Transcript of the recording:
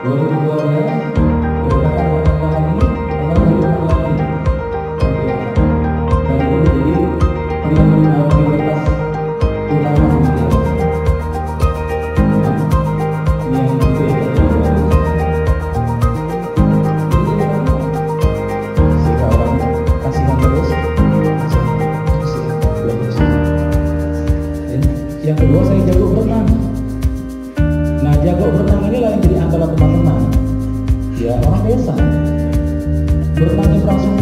yang kedua saya jago banget Iya, orang desa. Bertanya langsung.